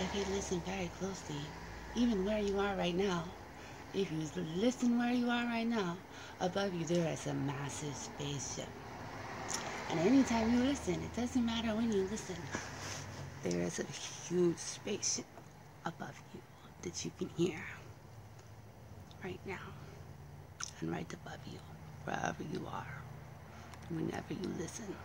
if you listen very closely, even where you are right now, if you listen where you are right now, above you there is a massive spaceship. And anytime you listen, it doesn't matter when you listen, there is a huge spaceship above you that you can hear right now and right above you, wherever you are, whenever you listen.